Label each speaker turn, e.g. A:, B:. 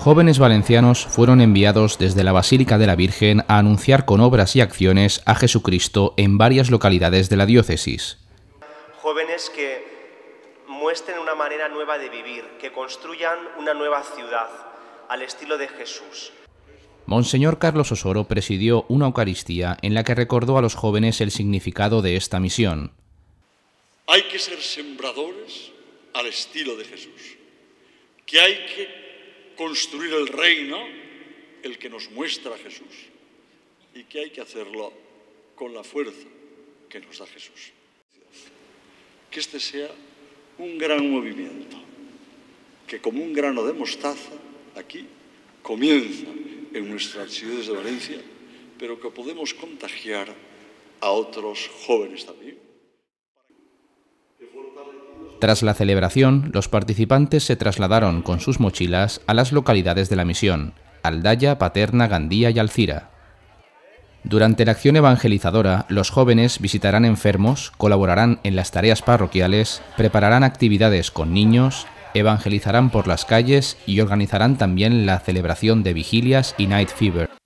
A: jóvenes valencianos fueron enviados desde la Basílica de la Virgen a anunciar con obras y acciones a Jesucristo en varias localidades de la diócesis.
B: Jóvenes que muestren una manera nueva de vivir, que construyan una nueva ciudad al estilo de Jesús.
A: Monseñor Carlos Osoro presidió una Eucaristía en la que recordó a los jóvenes el significado de esta misión.
C: Hay que ser sembradores al estilo de Jesús, que hay que construir el reino, el que nos muestra Jesús, y que hay que hacerlo con la fuerza que nos da Jesús. Que este sea un gran movimiento, que como un grano de mostaza, aquí comienza en nuestras ciudades de Valencia, pero que podemos contagiar a otros jóvenes también.
A: Tras la celebración, los participantes se trasladaron con sus mochilas a las localidades de la misión, Aldaya, Paterna, Gandía y Alcira. Durante la acción evangelizadora, los jóvenes visitarán enfermos, colaborarán en las tareas parroquiales, prepararán actividades con niños, evangelizarán por las calles y organizarán también la celebración de vigilias y Night Fever.